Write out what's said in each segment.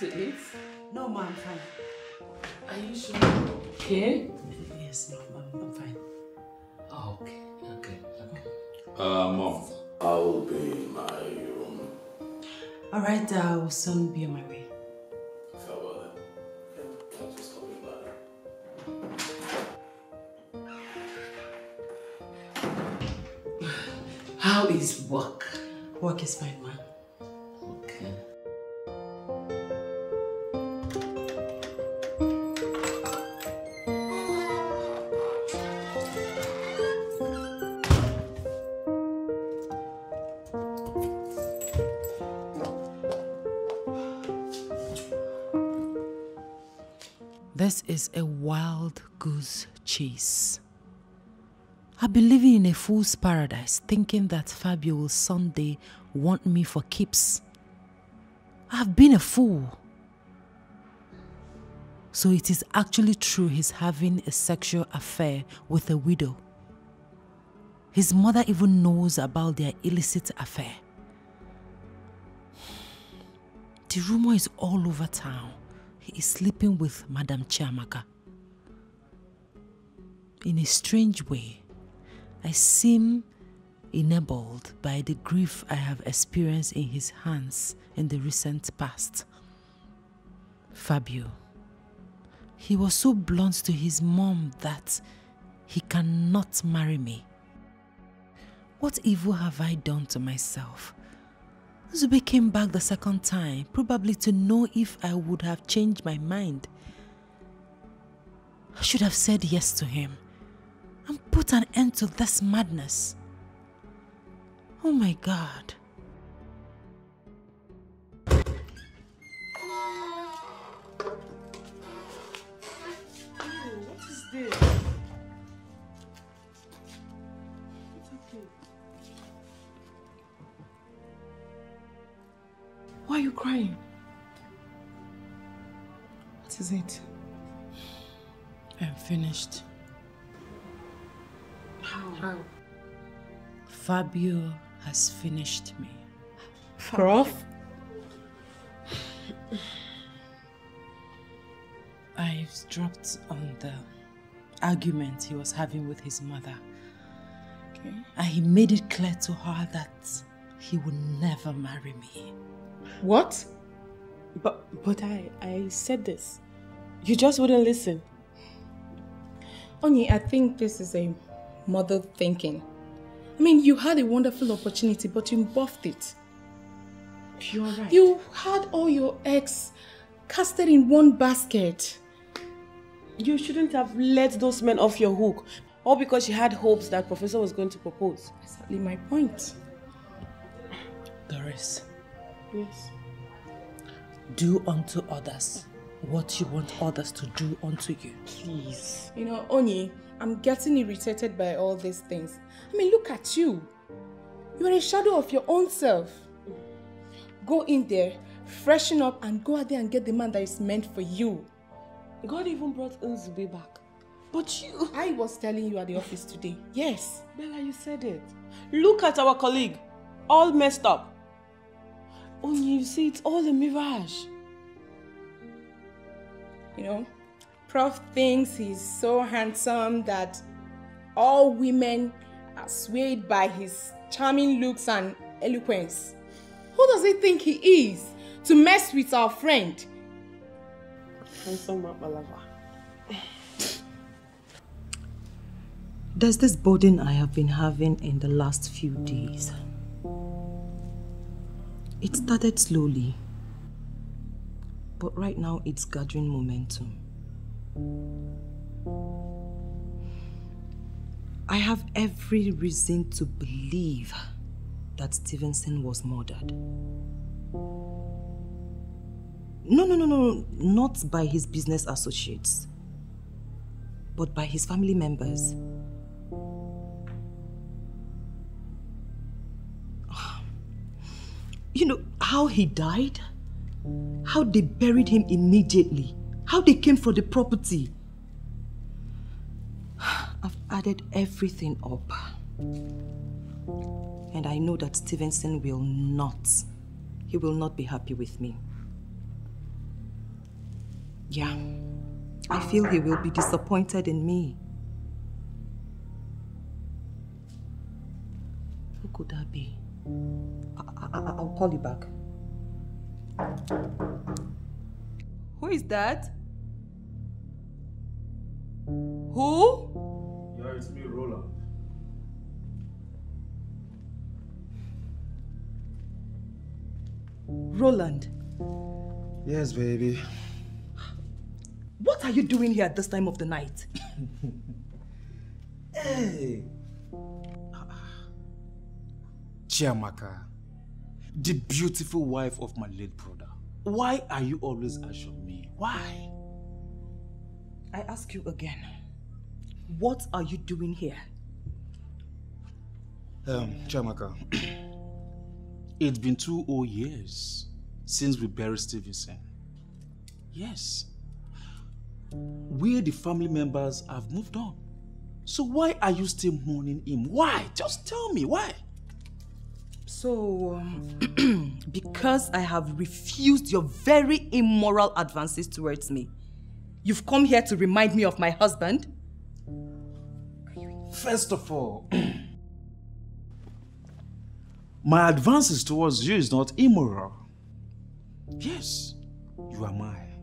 to eat? No, ma, I'm fine. Are you sure you're okay? Yes, no, I'm, I'm fine. Oh, okay, okay, okay. Uh, Mom, I'll be in my room. All right, uh, I will soon be on my way. Farewell then. I'll just call you back. How is work? Work is fine, ma. This is a wild goose chase. I've been living in a fool's paradise thinking that Fabio will someday want me for keeps. I've been a fool. So it is actually true he's having a sexual affair with a widow. His mother even knows about their illicit affair. The rumor is all over town. He is sleeping with Madame Chiamaka. In a strange way, I seem enabled by the grief I have experienced in his hands in the recent past. Fabio. He was so blunt to his mom that he cannot marry me. What evil have I done to myself? Nzube came back the second time, probably to know if I would have changed my mind. I should have said yes to him and put an end to this madness. Oh my God. Why are you crying? What is it? I'm finished. How? How? Fabio has finished me. Prof? I dropped on the argument he was having with his mother. Okay. And he made it clear to her that he would never marry me. What? But but I I said this. You just wouldn't listen. Onyi, I think this is a mother thinking. I mean, you had a wonderful opportunity, but you buffed it. You're right. You had all your eggs casted in one basket. You shouldn't have let those men off your hook. All because you had hopes that Professor was going to propose. Exactly my point. Doris, Yes. do unto others what you want others to do unto you. Please. You know, Onyi, I'm getting irritated by all these things. I mean, look at you. You are a shadow of your own self. Go in there, freshen up, and go out there and get the man that is meant for you. God even brought Nzube back. But you... I was telling you at the office today. Yes. Bella, you said it. Look at our colleague. All messed up. You see, it's all a mirage. You know, Prof thinks he's so handsome that all women are swayed by his charming looks and eloquence. Who does he think he is to mess with our friend? Handsome Malava. There's this burden I have been having in the last few days. It started slowly, but right now it's gathering momentum. I have every reason to believe that Stevenson was murdered. No, no, no, no, not by his business associates, but by his family members. You know how he died? How they buried him immediately? How they came for the property? I've added everything up. And I know that Stevenson will not he will not be happy with me. Yeah, I feel he will be disappointed in me. Who could that be? I, I, I'll call you back. Who is that? Who? Yeah, it's me, Roland. Roland. Yes, baby. What are you doing here at this time of the night? Hey! Chiamaka, the beautiful wife of my late brother. Why are you always asking me? Why? I ask you again. What are you doing here? Um, Chiamaka, it's been two whole years since we buried Stevenson. Yes. We, the family members, have moved on. So why are you still mourning him? Why? Just tell me, why? So, um, because I have refused your very immoral advances towards me, you've come here to remind me of my husband? First of all, my advances towards you is not immoral. Yes, you are mine.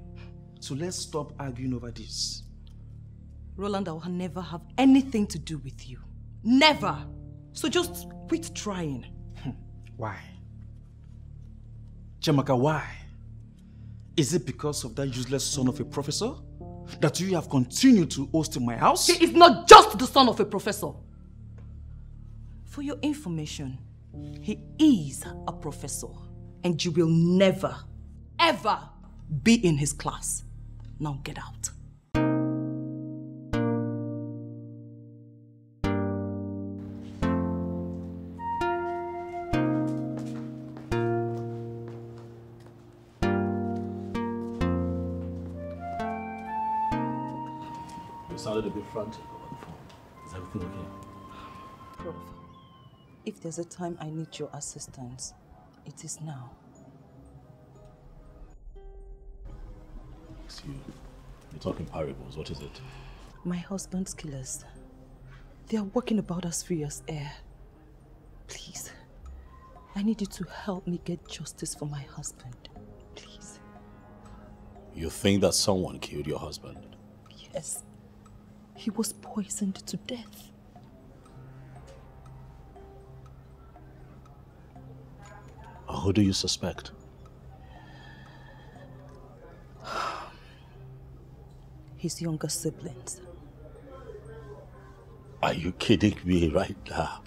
So let's stop arguing over this. Roland, I will never have anything to do with you. Never! So just quit trying. Why? Chiamaka, why? Is it because of that useless son of a professor that you have continued to host in my house? He is not just the son of a professor. For your information, he is a professor and you will never, ever be in his class. Now get out. There's a time I need your assistance, it is now. You. You're talking parables. What is it? My husband's killers. They are walking about as free as air. Please, I need you to help me get justice for my husband. Please. You think that someone killed your husband? Yes. He was poisoned to death. Who do you suspect? His younger siblings. Are you kidding me right now?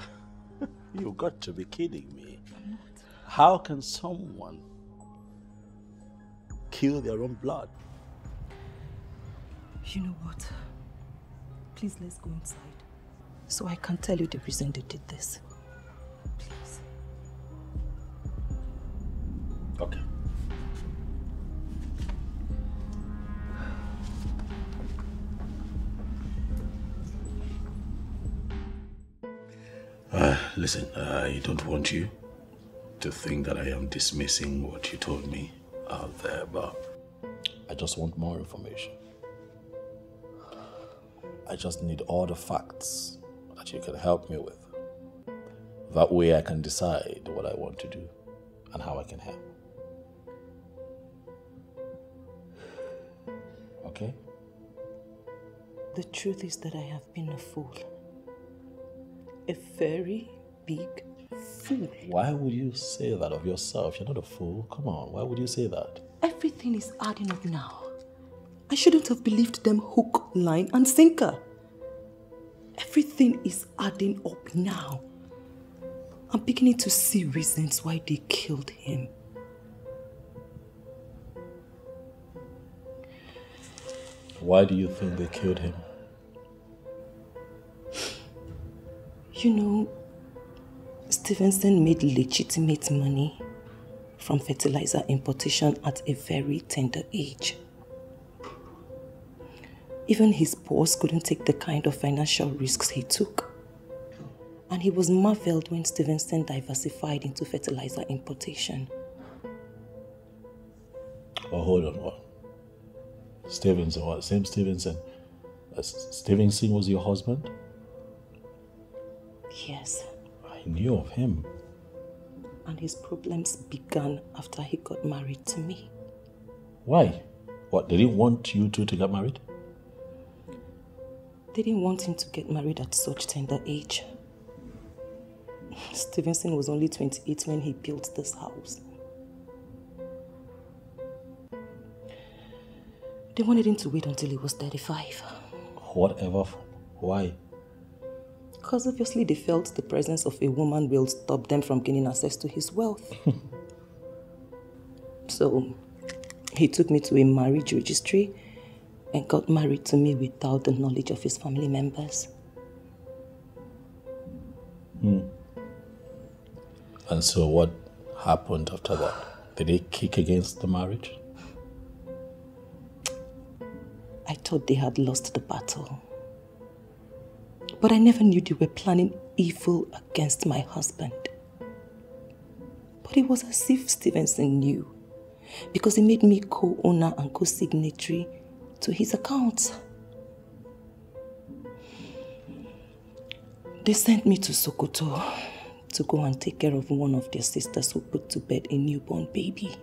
You've got to be kidding me. How can someone kill their own blood? You know what? Please let's go inside. So I can tell you the reason they did this. Listen, I don't want you to think that I am dismissing what you told me out there, but I just want more information. I just need all the facts that you can help me with. That way I can decide what I want to do and how I can help. Okay? The truth is that I have been a fool. A very big fool. Why would you say that of yourself? You're not a fool. Come on, why would you say that? Everything is adding up now. I shouldn't have believed them hook, line, and sinker. Everything is adding up now. I'm beginning to see reasons why they killed him. Why do you think they killed him? You know, Stevenson made legitimate money from fertilizer importation at a very tender age. Even his boss couldn't take the kind of financial risks he took. And he was marveled when Stevenson diversified into fertilizer importation. Oh, hold on, what? Stevenson, what? Same Stevenson? Uh, Stevenson was your husband? Yes. Knew of him. And his problems began after he got married to me. Why? What, they didn't want you two to get married? They didn't want him to get married at such tender age. Stevenson was only 28 when he built this house. They wanted him to wait until he was 35. Whatever. Why? Because obviously they felt the presence of a woman will stop them from gaining access to his wealth. so he took me to a marriage registry and got married to me without the knowledge of his family members. Hmm. And so what happened after that? Did they kick against the marriage? I thought they had lost the battle. But I never knew they were planning evil against my husband. But it was as if Stevenson knew, because he made me co-owner and co-signatory to his accounts. They sent me to Sokoto to go and take care of one of their sisters who put to bed a newborn baby.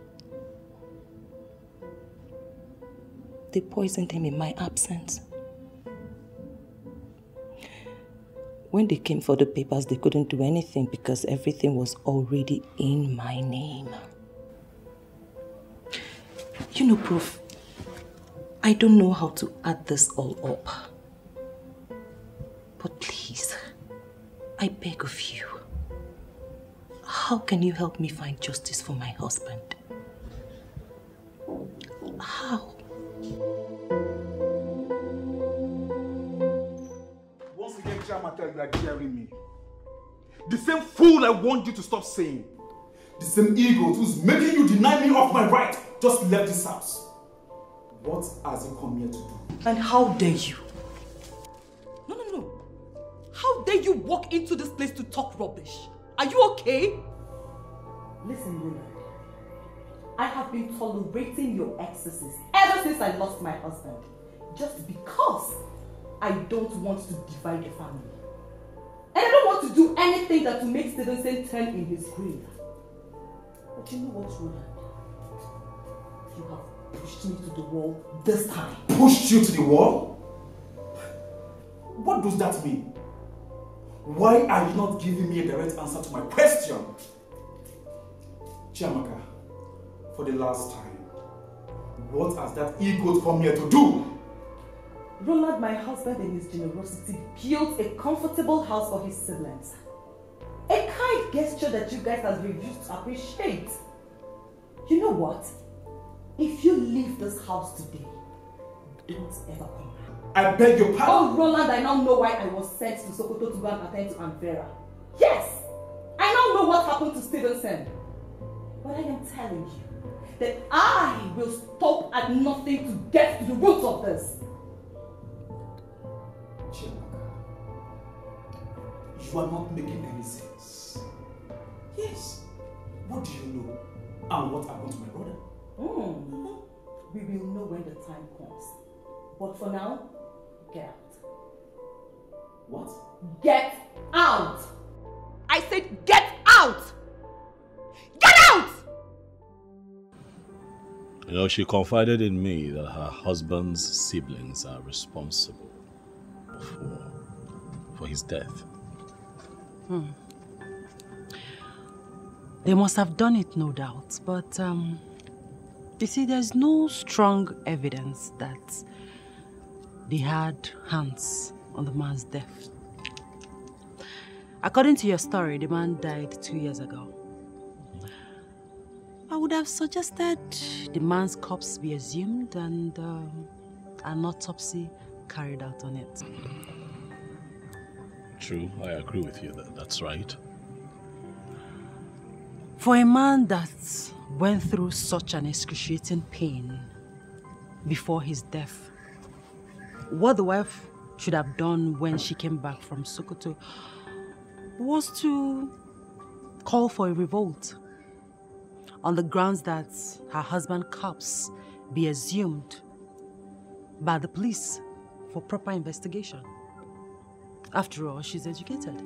They poisoned him in my absence. When they came for the papers, they couldn't do anything because everything was already in my name. You know, Prof, I don't know how to add this all up. But please, I beg of you, how can you help me find justice for my husband? How? Once again, Chiamaka, you are daring me. The same fool I want you to stop saying. The same ego who's making you deny me of my right just left this house. What has he come here to do? And how dare you? No, no, no. How dare you walk into this place to talk rubbish? Are you okay? Listen, Luna. I have been tolerating your excesses ever since I lost my husband. Just because I don't want to divide the family. And I don't want to do anything that will make Stevenson turn in his grave. But you know what, Roland? You have pushed me to the wall this time. Pushed you to the wall? What does that mean? Why are you not giving me a direct answer to my question? Chiamaka, for the last time, what has that ego come here to do? Roland, my husband, in his generosity, built a comfortable house for his siblings. A kind gesture that you guys have refused to appreciate. You know what? If you leave this house today, don't ever come back. I beg your pardon. Oh, Roland, I now know why I was sent to Sokoto to go and attend to Aunt Vera. Yes! I now know what happened to Stevenson. But I am telling you that I will stop at nothing to get to the root of this. You are not making any sense. Yes. What do you know? And what happened to my brother? Mm. We will know when the time comes. But for now, get out. What? Get out! I said get out! Get out! You know, she confided in me that her husband's siblings are responsible for, for his death. Hmm. They must have done it, no doubt. But, um, you see, there's no strong evidence that they had hands on the man's death. According to your story, the man died two years ago. I would have suggested the man's corpse be exhumed and um, an autopsy carried out on it. True, I agree with you. That, that's right. For a man that went through such an excruciating pain before his death, what the wife should have done when she came back from Sokoto was to call for a revolt on the grounds that her husband's corpse be assumed by the police for proper investigation. After all, she's educated.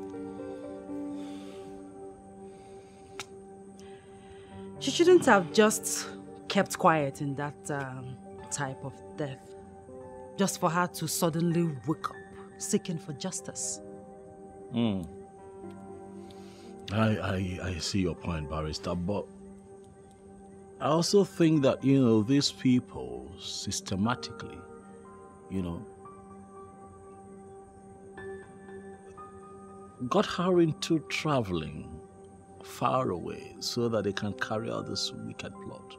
She shouldn't have just kept quiet in that um, type of death. Just for her to suddenly wake up seeking for justice. Hmm. I, I, I see your point, Barrister, but I also think that, you know, these people systematically, you know, got her into traveling far away so that they can carry out this wicked plot.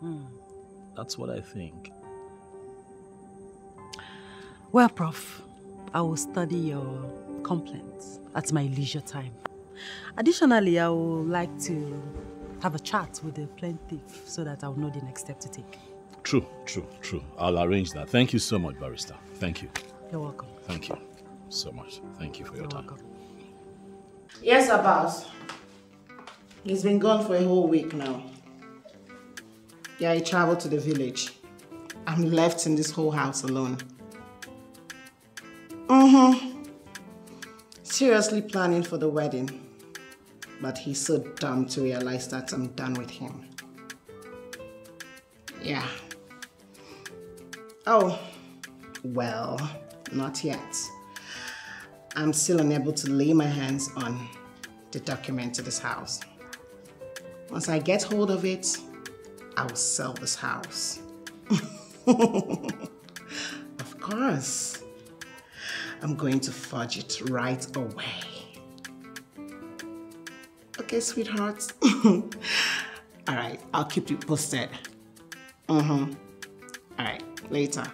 Hmm. That's what I think. Well, Prof, I will study your complaints at my leisure time. Additionally, I would like to have a chat with the plaintiff so that I'll know the next step to take. True, true, true. I'll arrange that. Thank you so much, Barrister. Thank you. You're welcome. Thank you so much. Thank you for your You're time. welcome. Yes, Abbas. He's been gone for a whole week now. Yeah, he traveled to the village. I'm left in this whole house alone. Mm-hmm. Seriously planning for the wedding. But he's so dumb to realize that I'm done with him. Yeah. Oh, well, not yet. I'm still unable to lay my hands on the document to this house. Once I get hold of it, I will sell this house. of course. I'm going to forge it right away. Okay, sweetheart. All right, I'll keep you posted. Mm-hmm. All right, later.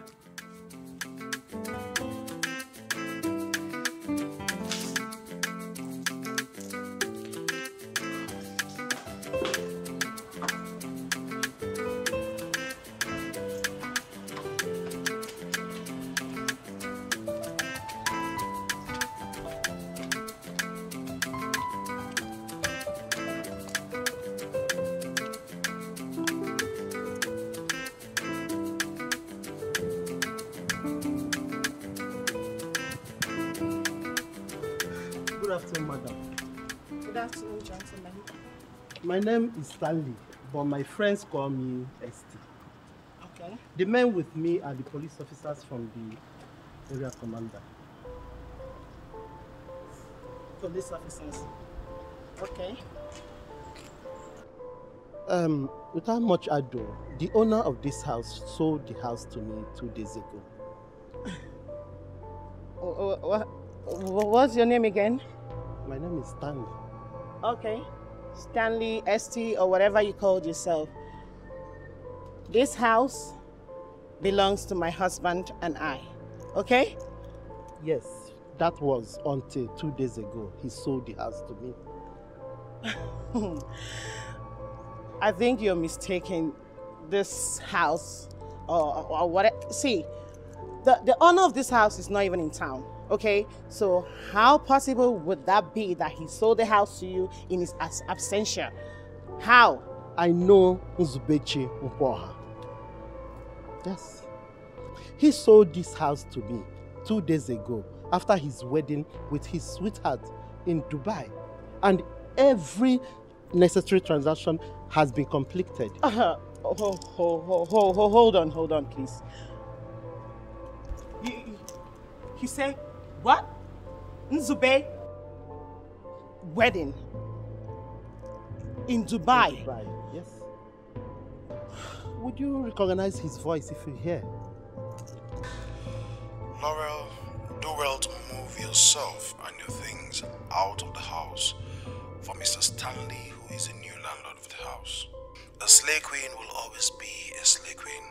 Good afternoon, gentlemen. My name is Stanley, but my friends call me ST. Okay. The men with me are the police officers from the area commander. Police officers. Okay. Um, without much ado, the owner of this house sold the house to me two days ago. What, what's your name again? My name is Stanley. Okay. Stanley, ST, or whatever you called yourself. This house belongs to my husband and I. Okay? Yes, that was until two days ago. He sold the house to me. I think you're mistaken. this house or, or what. See, the, the owner of this house is not even in town. Okay, so how possible would that be that he sold the house to you in his abs- absentia? How? I know Nzubechi Mpoha. Yes. He sold this house to me two days ago after his wedding with his sweetheart in Dubai. And every necessary transaction has been completed. Uh, ho, ho, ho, ho, ho, hold on, hold on, please. You say what? Nzube wedding in Dubai. Dubai, yes. Would you recognize his voice if you hear? Laurel, do well to move yourself and your things out of the house for Mr. Stanley, who is the new landlord of the house. A slay queen will always be a slay queen.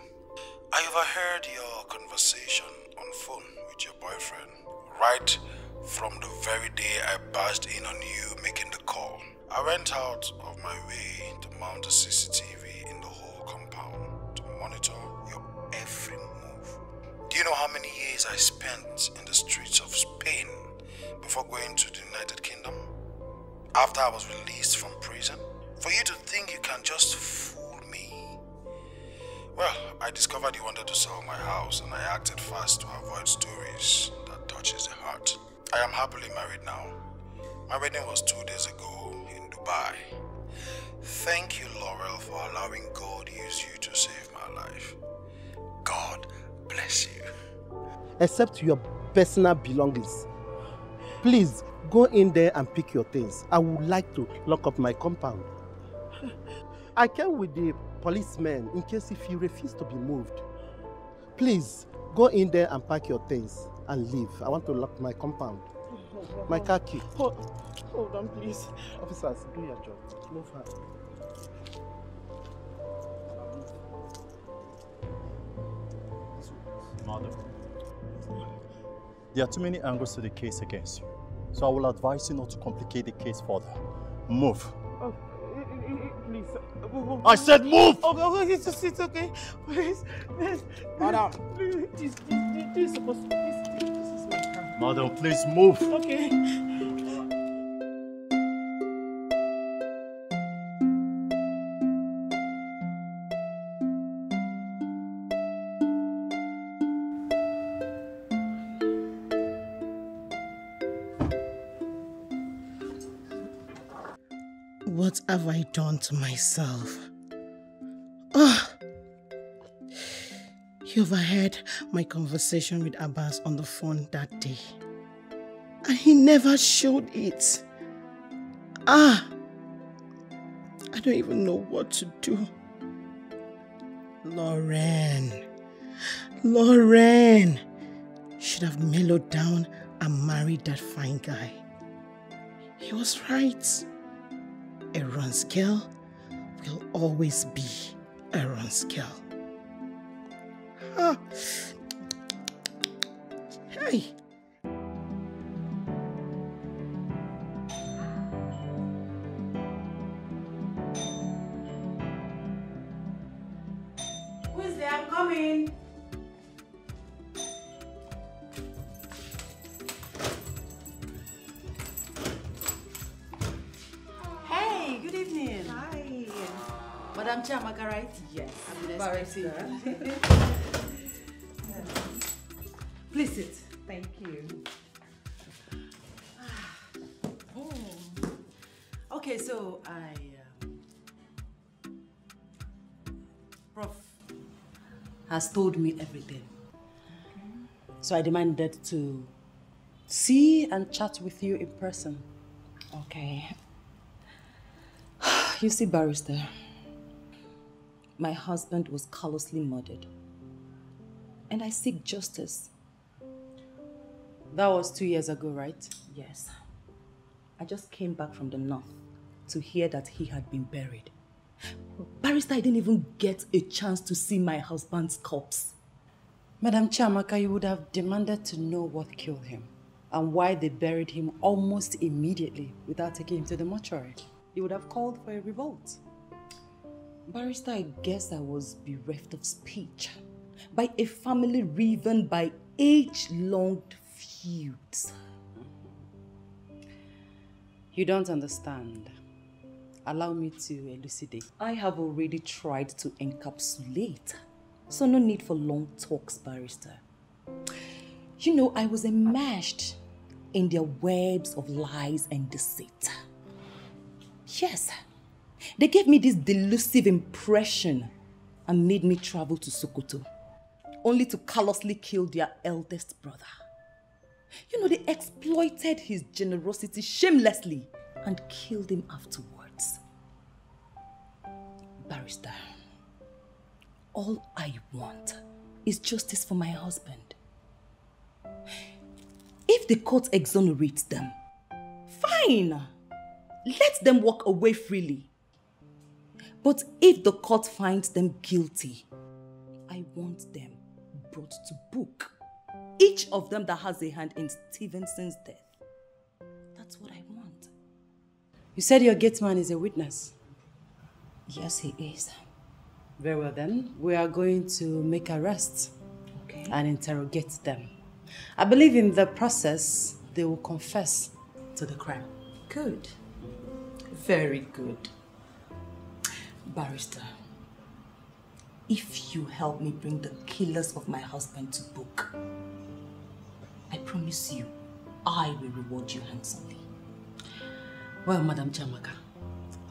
I overheard your conversation on phone with your boyfriend right from the very day I barged in on you making the call. I went out of my way to mount a CCTV in the whole compound to monitor your every move. Do you know how many years I spent in the streets of Spain before going to the United Kingdom? after I was released from prison? For you to think you can just fool me? Well, I discovered you wanted to sell my house and I acted fast to avoid stories touches the heart. I am happily married now. My wedding was two days ago in Dubai. Thank you, Laurel, for allowing God use you to save my life. God bless you. Except your personal belongings. Please go in there and pick your things. I would like to lock up my compound. I came with the policeman in case if you refuse to be moved. Please go in there and pack your things and leave. I want to lock my compound. My car key. Hold, hold on, please. Officers, do your job. Move her. Madam, there are too many angles to the case against you. So I will advise you not to complicate the case further. Move. Oh, eh, eh, eh, please. uh, wo- wo- I said move! Oh, oh, it's, just- it's okay. Please. Please. Madam. Please. This, this, this, this is supposed to this, Madam, please move. Okay. What have I done to myself? You overheard my conversation with Abbas on the phone that day. And he never showed it. Ah! I don't even know what to do. Lauren. Lauren. Should have mellowed down and married that fine guy. He was right. Aaron's girl will always be Aaron's girl. Ah. Please sit. Thank you. Oh. Okay, so I. Um, Prof has told me everything. So I demanded to see and chat with you in person. Okay. You see, barrister, my husband was callously murdered. And I seek justice. That was two years ago, right? Yes. I just came back from the north to hear that he had been buried. Barrister, I didn't even get a chance to see my husband's corpse. Madam Chiamaka, you would have demanded to know what killed him and why they buried him almost immediately without taking him to the mortuary. You would have called for a revolt. Barrister, I guess I was bereft of speech by a family riven by age-long You don't understand. Allow me to elucidate. I have already tried to encapsulate, so no need for long talks, barrister. You know, I was enmeshed in their webs of lies and deceit. Yes, they gave me this delusive impression and made me travel to Sokoto, only to callously kill their eldest brother. You know, they exploited his generosity shamelessly and killed him afterwards. Barrister, all I want is justice for my husband. If the court exonerates them, fine. Let them walk away freely. But if the court finds them guilty, I want them brought to book. Each of them that has a hand in Stevenson's death. That's what I want. You said your gate man is a witness. Yes, he is. Very well then, we are going to make arrests Okay. and interrogate them. I believe in the process they will confess to the crime. Good. Very good. Barrister, if you help me bring the killers of my husband to book, I promise you, I will reward you handsomely. Well, Madam Chiamaka,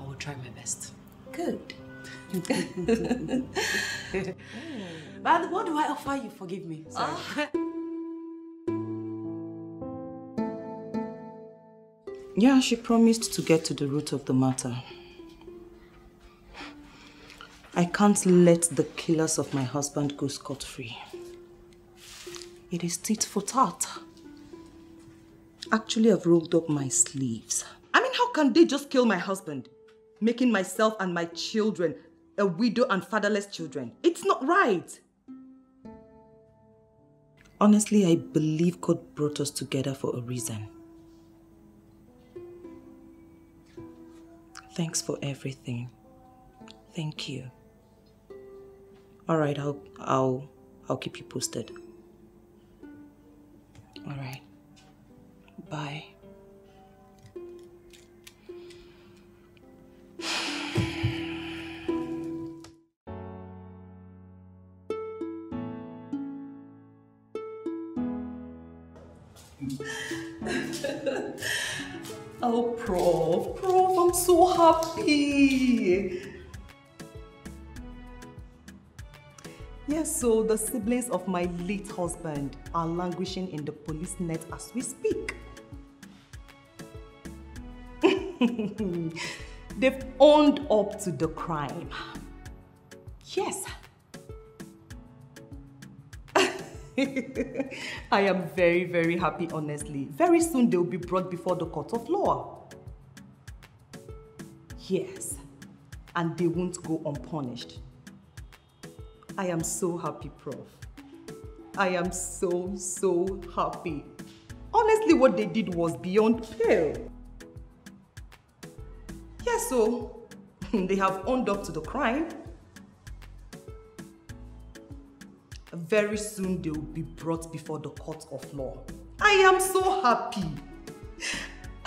I will try my best. Good. but what do I offer you? Forgive me. Sorry. Yeah, she promised to get to the root of the matter. I can't let the killers of my husband go scot-free. It is tit for tat. Actually, I've rolled up my sleeves. I mean, how can they just kill my husband? Making myself and my children a widow and fatherless children. It's not right. Honestly, I believe God brought us together for a reason. Thanks for everything. Thank you. All right, I'll I'll I'll keep you posted. All right. Bye. oh, Prof, Prof, I'm so happy. So the siblings of my late husband are languishing in the police net as we speak. They've owned up to the crime. Yes. I am very, very happy, honestly. Very soon they'll be brought before the court of law. Yes, and they won't go unpunished. I am so happy, Prof. I am so, so happy. Honestly, what they did was beyond pale. Yes, so they have owned up to the crime. Very soon they will be brought before the court of law. I am so happy.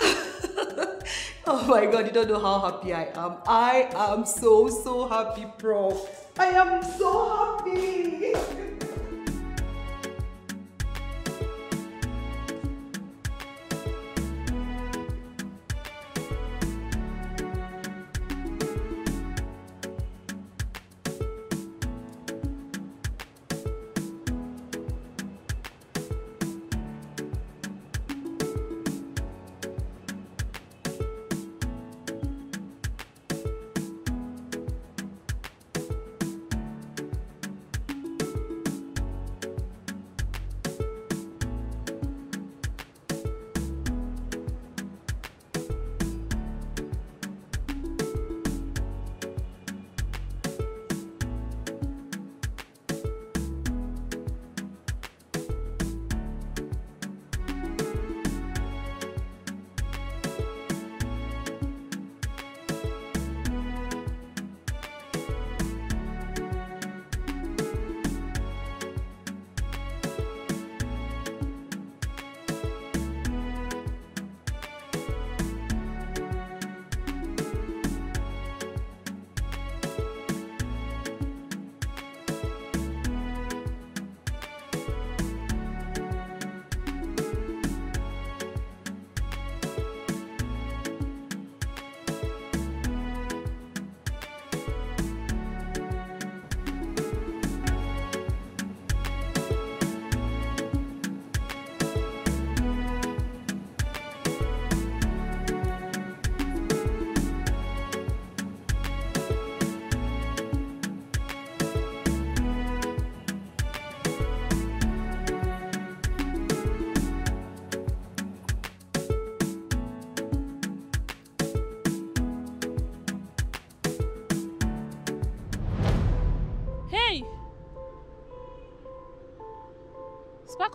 oh my god, you don't know how happy I am. I am so, so happy, Prof. I am so happy.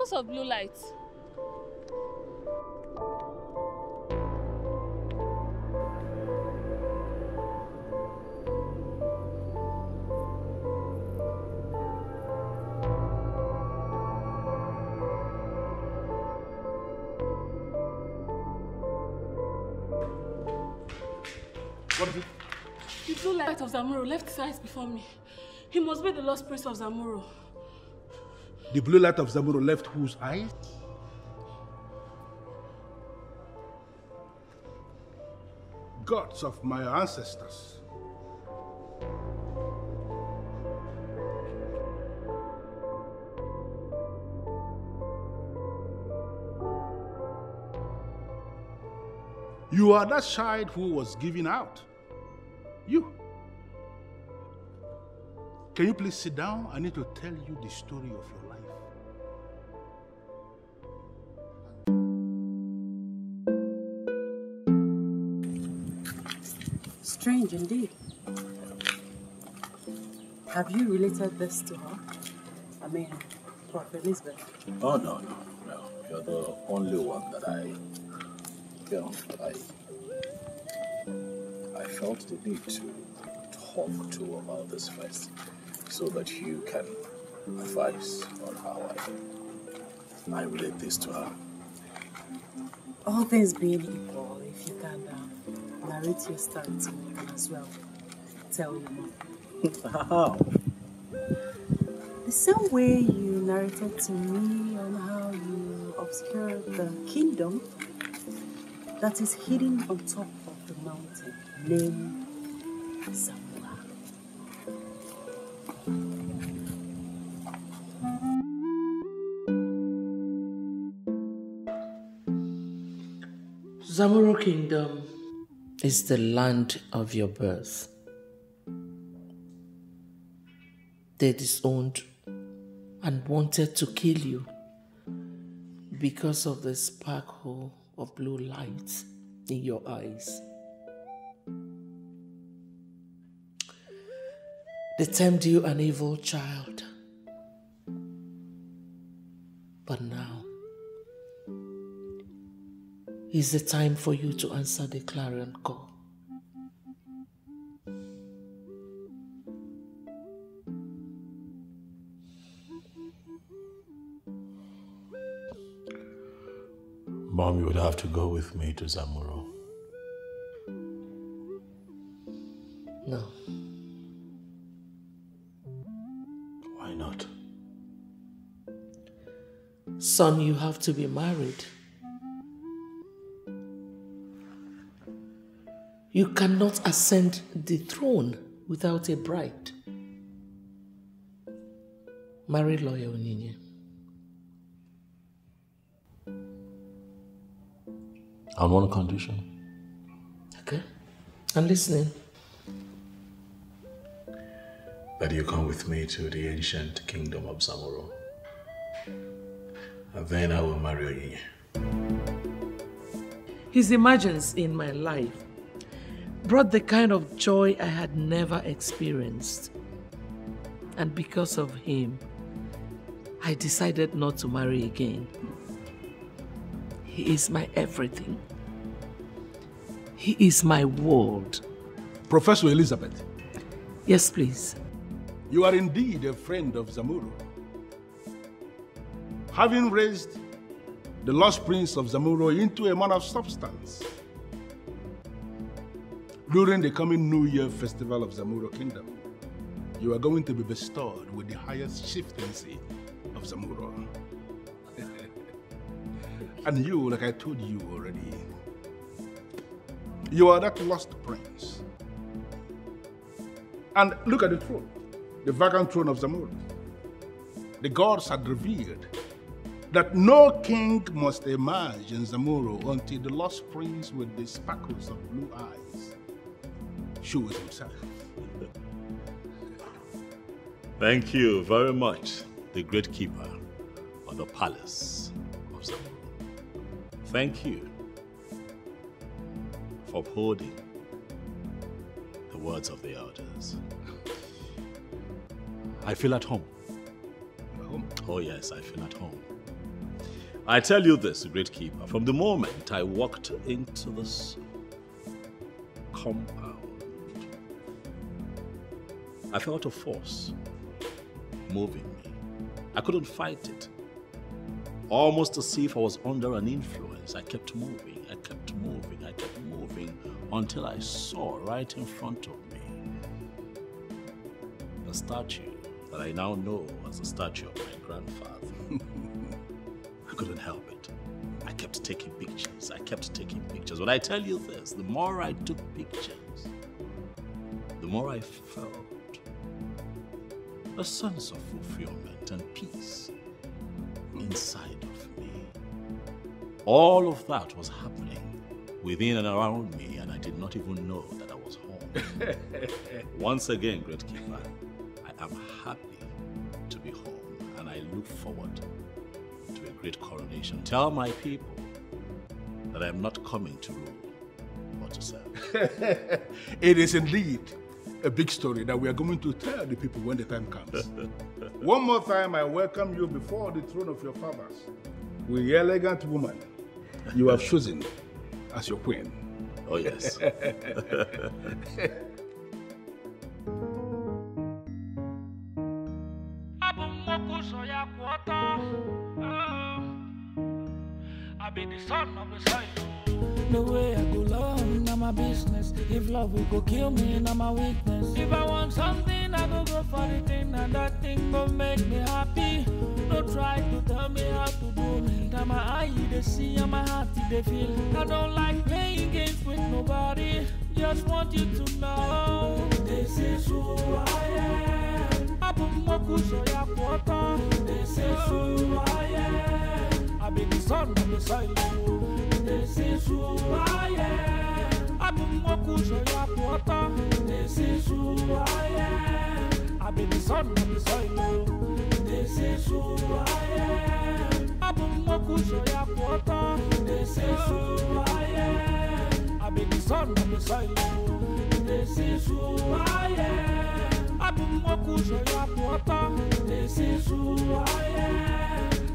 Sparkles of blue light. What is it? The blue light of Zamuro left his eyes before me. He must be the lost prince of Zamuro. The blue light of Zamuro left whose eyes? Gods of my ancestors. You are that child who was given out. You. Can you please sit down? I need to tell you the story of your life. Strange indeed. Have you related this to her? I mean, Prophet Elizabeth. Oh, no, no, no. You're the only one that I, you know, I, I felt the need to talk to about this first so that you can advise on how I, I relate this to her. All things being equal, if you can uh, narrate your story to me as well, tell me mom. How? The same way you narrated to me on how you obscured the kingdom that is hidden on top of the mountain named Zamuro. Zamuro Kingdom is the land of your birth. They disowned and wanted to kill you because of the sparkle of blue light in your eyes. They termed you an evil child. Is the time for you to answer the clarion call. Mom, you would have to go with me to Zamuro. No. Why not? Son, you have to be married. You cannot ascend the throne without a bride. Marry lawyer Onyinye. On one condition. Okay? I'm listening. That you come with me to the ancient kingdom of Zamuro. And then I will marry Onyinye. His emergence in my life brought the kind of joy I had never experienced. And because of him, I decided not to marry again. He is my everything. He is my world. Professor Elizabeth, Yes, please. you are indeed a friend of Zamuro. Having raised the lost prince of Zamuro into a man of substance during the coming New Year festival of Zamuro Kingdom, you are going to be bestowed with the highest chieftaincy of Zamuro. and you, like I told you already, you are that lost prince. And look at the throne, the vacant throne of Zamuro. The gods had revealed that no king must emerge in Zamuro until the lost prince with the sparkles of blue eyes himself. Thank you very much, the great keeper of the palace of. Thank you for upholding the words of the elders. I feel at home. Oh, yes, I feel at home. I tell you this, great keeper, from the moment I walked into this compound, I felt a force moving me. I couldn't fight it. Almost as if I was under an influence. I kept moving, I kept moving, I kept moving until I saw right in front of me a statue that I now know as the statue of my grandfather. I couldn't help it. I kept taking pictures. I kept taking pictures. But I tell you this the more I took pictures, the more I felt a sense of fulfillment and peace inside of me. All of that was happening within and around me, and I did not even know that I was home. Once again, Great Keeper, I am happy to be home, and I look forward to a great coronation. Tell my people that I am not coming to rule, but to serve. it is indeed a big story that we are going to tell the people when the time comes. One more time, I welcome you before the throne of your fathers. With the elegant woman you have chosen as your queen. Oh, yes. I be the son of the soil. The way I go love, now my business. If love will go kill me, now my weakness. If I want something, I go go for the thing, and that thing go make me happy. Don't try to tell me how to do me. Now my eye they see, and my heart they feel. I don't like playing games with nobody. Just want you to know this is who I am. Abu Moku Soya Kwota. This is who I am. I be the son of the soil. This is who I am. Soya This is who I am. I be the son of the soil. This is who I am. I am. I be the son of the soil. This is who I am. I am.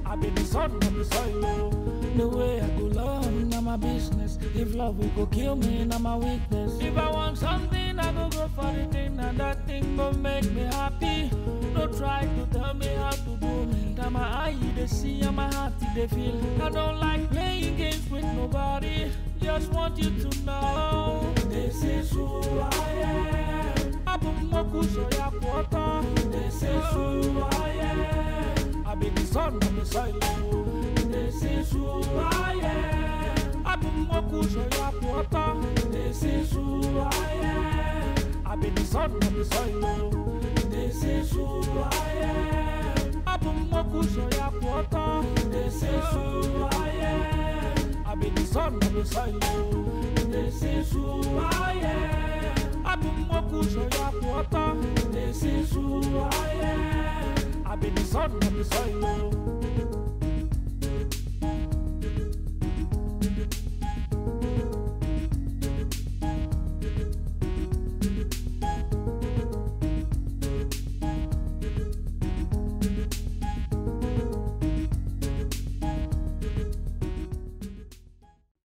I be the son of the soil. The way I go love, my business. If love will go kill me, now my weakness. If I want something, I go go for the thing, and that thing go make me happy. Don't try to tell me how to do me. Now my eye they see, and my heart they feel. I don't like playing games with nobody. Just want you to know this is who I am. This is who I am. I be the son of the soil. This is who I am. Abu Moku Soya This is who I am. I be the soil. This is who I am. Abu Moku Soya Kwota. This is who I am. I be the soil. This is who I am. Abu Moku Soya Kwota. This is who I am. I be the son of the soil.